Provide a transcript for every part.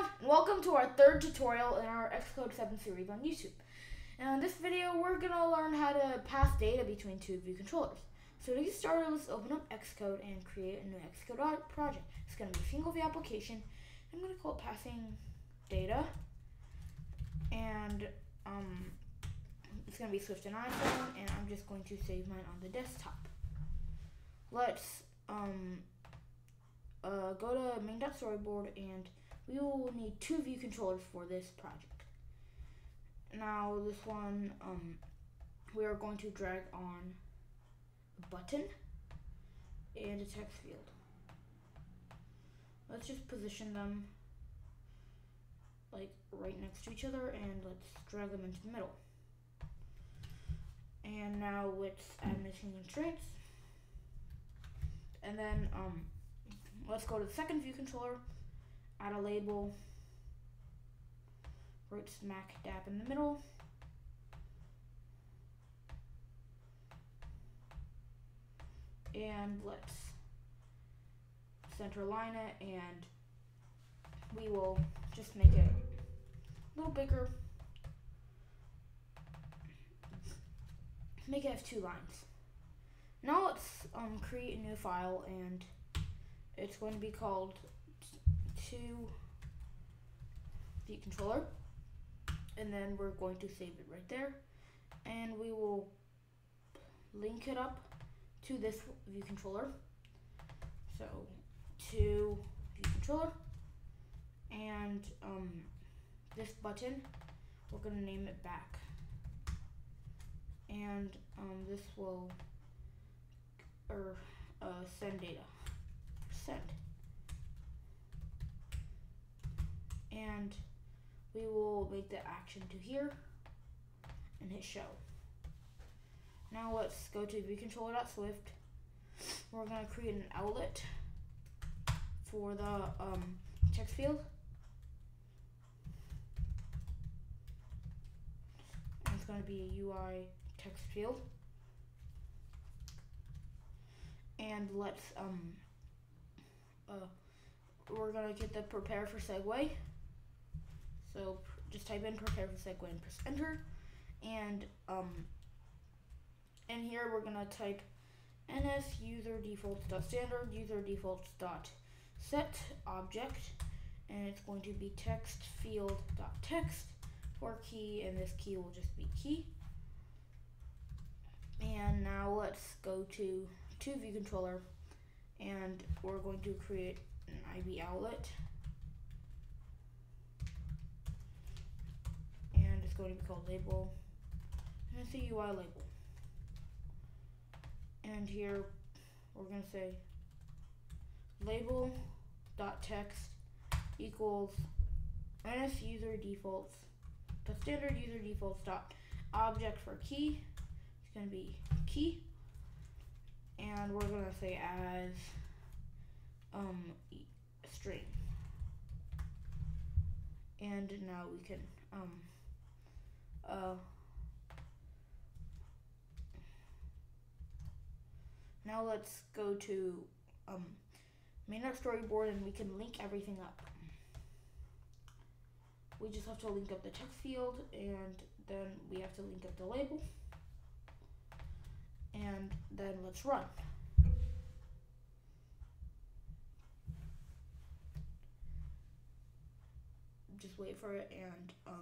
everyone, welcome to our third tutorial in our Xcode 7 series on YouTube. Now in this video, we're going to learn how to pass data between two view controllers. So to get started, let's open up Xcode and create a new Xcode project. It's going to be a single view application. I'm going to call it passing data. And um, it's going to be Swift and iPhone, and I'm just going to save mine on the desktop. Let's um, uh, go to main.storyboard and we will need two view controllers for this project. Now this one, um, we are going to drag on a button and a text field. Let's just position them like right next to each other and let's drag them into the middle. And now let's add missing constraints. And then um, let's go to the second view controller add a label, right smack dab in the middle. And let's center line it and we will just make it a little bigger. Make it have two lines. Now let's um, create a new file and it's going to be called to the controller and then we're going to save it right there. And we will link it up to this view controller. So to view controller. And um, this button we're going to name it back. And um, this will or uh, send data. Send and we will make the action to here and hit show. Now let's go to viewcontroller.swift. We're going to create an outlet for the um, text field. And it's going to be a UI text field. And let's, um, uh, we're going to get the prepare for segue. So just type in prepare for segue and press enter. And um, in here we're gonna type ns user defaults dot standard user defaults dot set object, and it's going to be text field dot text for key, and this key will just be key. And now let's go to to view controller, and we're going to create an IB outlet. Going to be called label. And it's a UI label. And here we're going to say label dot text equals NSUserDefaults the standard user defaults dot object for key it's going to be key and we're going to say as um string and now we can um uh, now let's go to um, storyboard and we can link everything up. We just have to link up the text field and then we have to link up the label. And then let's run. Just wait for it and um,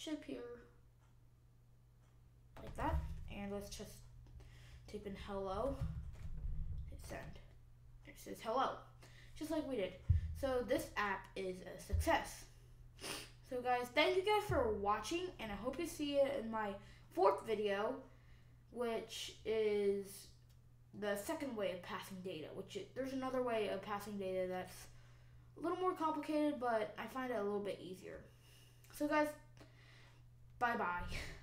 should appear like that. And let's just type in hello, hit send. It says hello, just like we did. So this app is a success. So guys, thank you guys for watching, and I hope to see you in my fourth video, which is the second way of passing data. Which it, there's another way of passing data that's a little more complicated, but I find it a little bit easier. So guys, Bye bye.